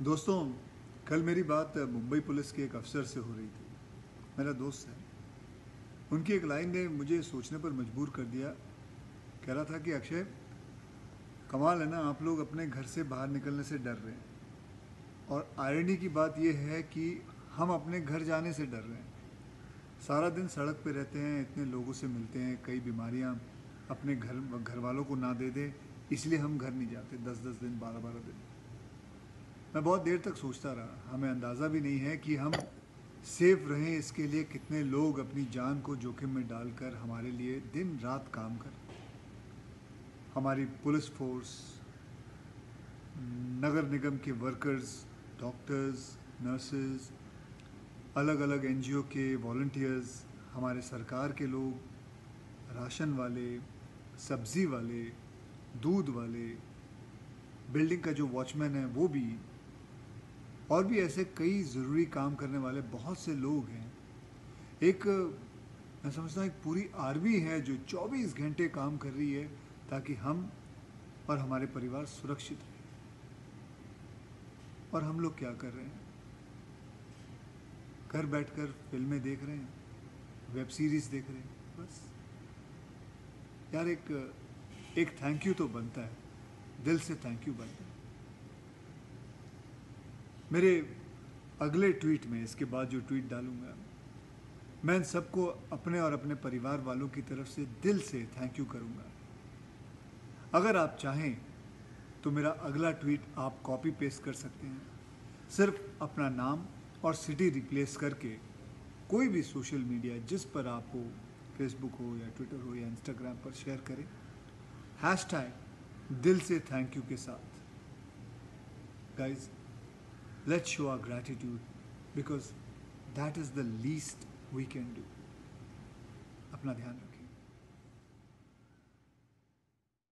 दोस्तों, कल मेरी बात मुंबई पुलिस के एक अफसर से हो रही थी। मेरा दोस्त है। उनकी एक लाइन ने मुझे सोचने पर मजबूर कर दिया। कह रहा था कि, अक्षय, कमाल है ना, आप लोग अपने घर से बाहर निकलने से डर रहे हैं। और आयरनी की बात यह है कि हम अपने घर जाने से डर रहे हैं। सारा दिन सड़क पे रहते हैं, इतने लोगों से मिलते हैं, कई बीमारियाँ अपने घर घर वालों को ना दे दें, इसलिए हम घर नहीं जाते दस दस दिन बारह बारह दिन। मैं बहुत देर तक सोचता रहा। हमें अंदाज़ा भी नहीं है कि हम सेफ़ रहें इसके लिए कितने लोग अपनी जान को जोखिम में डालकर हमारे लिए दिन रात काम कर। हमारी पुलिस फोर्स, नगर निगम के वर्कर्स, डॉक्टर्स नर्सेज अलग अलग एनजीओ के वॉल्टियर्स, हमारे सरकार के लोग, राशन वाले, सब्ज़ी वाले, दूध वाले, बिल्डिंग का जो वॉचमैन है वो भी और भी ऐसे कई ज़रूरी काम करने वाले बहुत से लोग हैं। एक, मैं समझता हूँ, एक पूरी आर्मी है जो 24 घंटे काम कर रही है ताकि हम और हमारे परिवार सुरक्षित रहें। और हम लोग क्या कर रहे हैं? घर बैठकर फ़िल्में देख रहे हैं, वेब सीरीज़ देख रहे हैं, बस। यार एक एक थैंक यू तो बनता है, दिल से थैंक यू बनता है। मेरे अगले ट्वीट में, इसके बाद जो ट्वीट डालूँगा, मैं इन सबको अपने और अपने परिवार वालों की तरफ़ से दिल से थैंक यू करूँगा। अगर आप चाहें तो मेरा अगला ट्वीट आप कॉपी पेस्ट कर सकते हैं। सिर्फ़ अपना नाम और सिटी रिप्लेस करके कोई भी सोशल मीडिया जिस पर आप हो फेसबुक हो या ट्विटर हो या इंस्टाग्राम पर शेयर करें। हैश टैग दिल से थैंक यू के साथ। Guys let's show our gratitude because that is the least we can do अपना ध्यान रखें